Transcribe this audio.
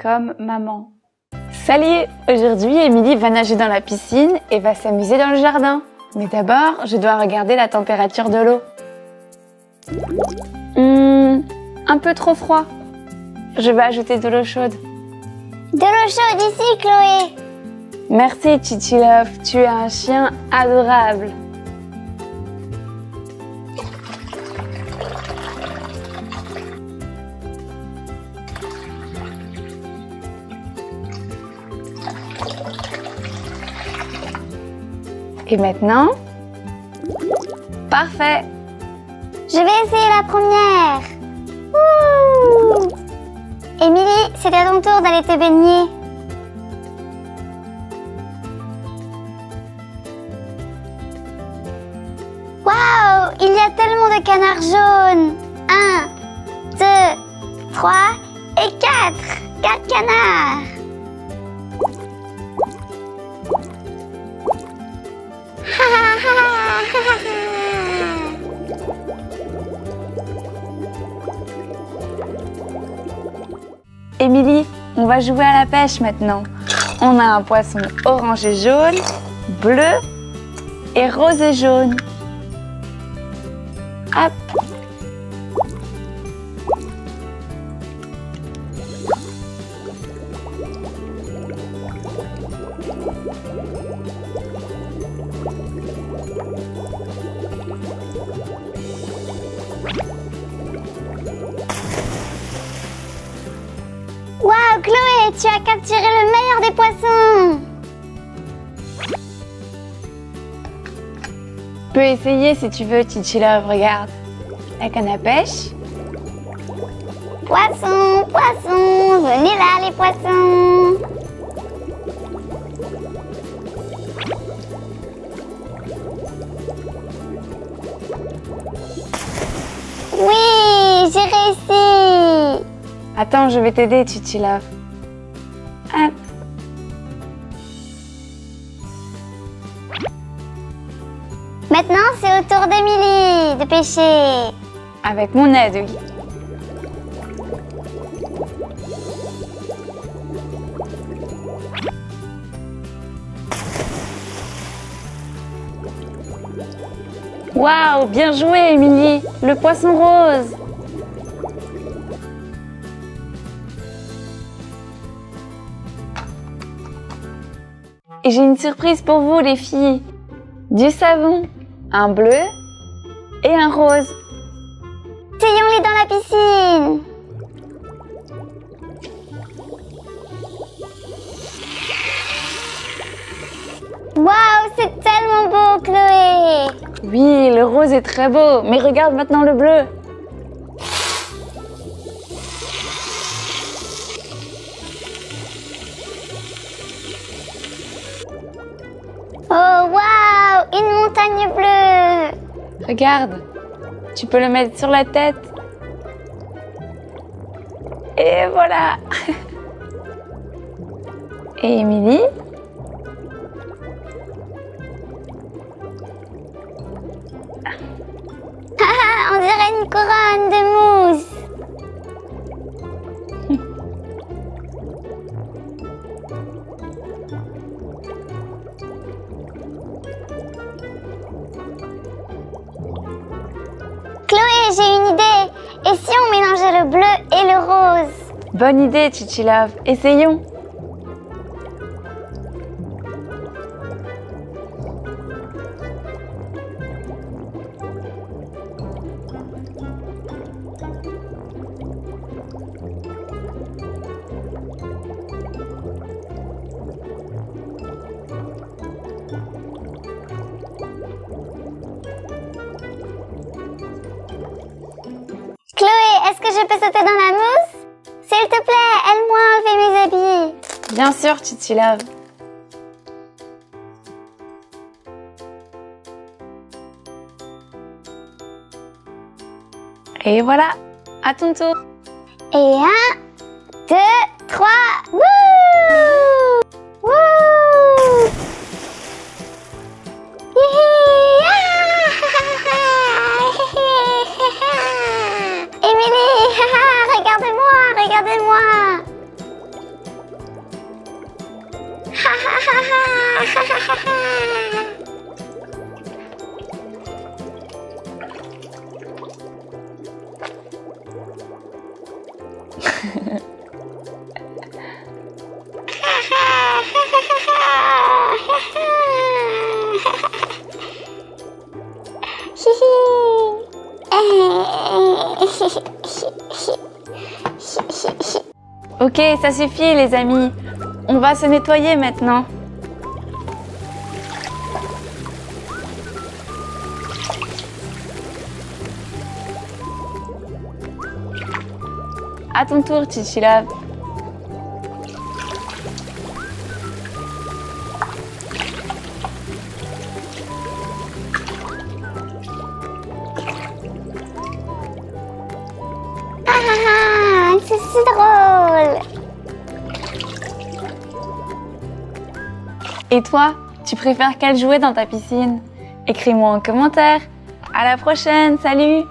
Comme maman. Salut Aujourd'hui, Émilie va nager dans la piscine et va s'amuser dans le jardin. Mais d'abord, je dois regarder la température de l'eau. Hmm, un peu trop froid. Je vais ajouter de l'eau chaude. De l'eau chaude ici, Chloé. Merci, Chichi Love. Tu es un chien adorable. Et maintenant Parfait Je vais essayer la première. Émilie, c'est à ton tour d'aller te baigner. Waouh Il y a tellement de canards jaunes. Un, deux, trois et quatre. Quatre canards. Va jouer à la pêche maintenant. On a un poisson orange et jaune, bleu et rose et jaune. Hop. Waouh, Chloé, tu as capturé le meilleur des poissons. Tu peux essayer si tu veux, Love, regarde. La canne à pêche. Poissons, poissons, venez là les poissons. Attends, je vais t'aider, Chichi Love. Hop. Maintenant, c'est au tour d'Émilie de pêcher. Avec mon aide, oui. Waouh, bien joué, Émilie. Le poisson rose. Et j'ai une surprise pour vous, les filles. Du savon, un bleu et un rose. Essayons-les dans la piscine. Waouh, c'est tellement beau, Chloé. Oui, le rose est très beau, mais regarde maintenant le bleu. Regarde, tu peux le mettre sur la tête. Et voilà. Et Émilie? Ah, on dirait une couronne de mousse. Et si on mélangeait le bleu et le rose Bonne idée, Chichi Love. Essayons. Est-ce que je peux sauter dans la mousse? S'il te plaît, aide-moi à enlever mes habits. Bien sûr, Chichi Love. Et voilà, à ton tour. Et un, deux, trois, wouh Ok, ça suffit les amis. On va se nettoyer maintenant. À ton tour, Chichilab. Et toi, tu préfères quel jouet dans ta piscine? Écris-moi en commentaire. À la prochaine, salut